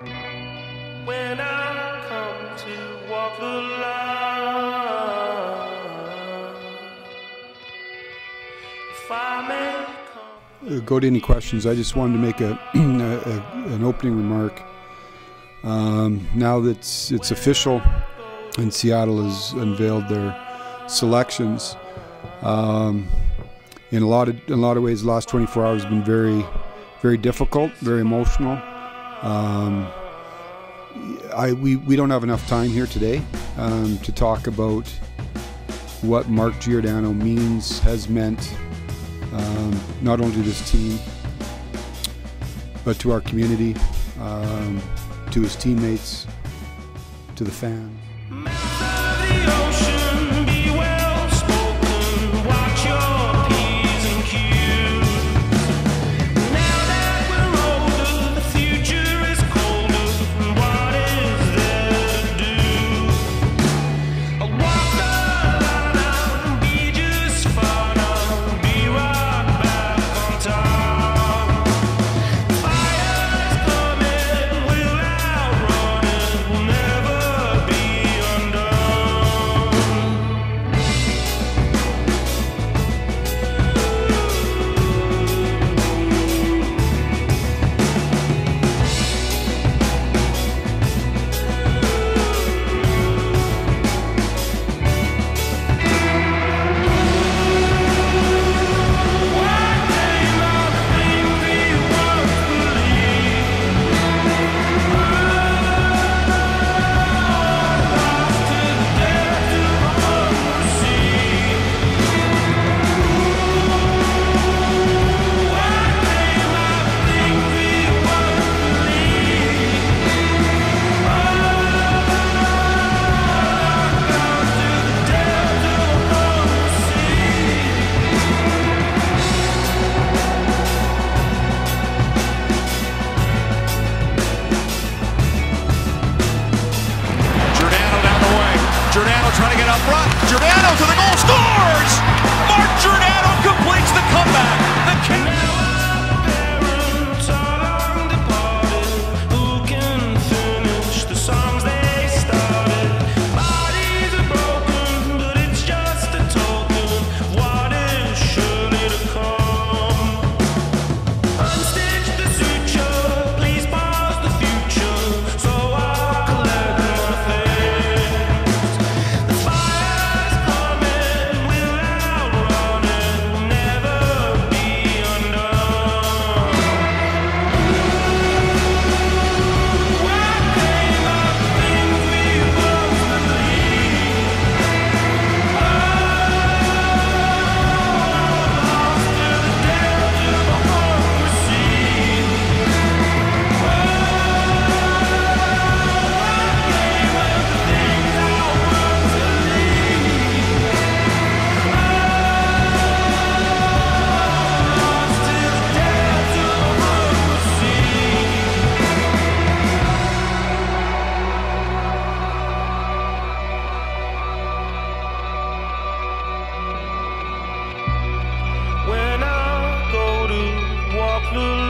When I come to walk the line, uh, Go to any questions. I just wanted to make a, a, a an opening remark. Um, now that it's, it's official, and Seattle has unveiled their selections. Um, in a lot of in a lot of ways, the last 24 hours have been very, very difficult, very emotional. Um, I we, we don't have enough time here today um, to talk about what Mark Giordano means, has meant, um, not only to this team, but to our community, um, to his teammates, to the fans. little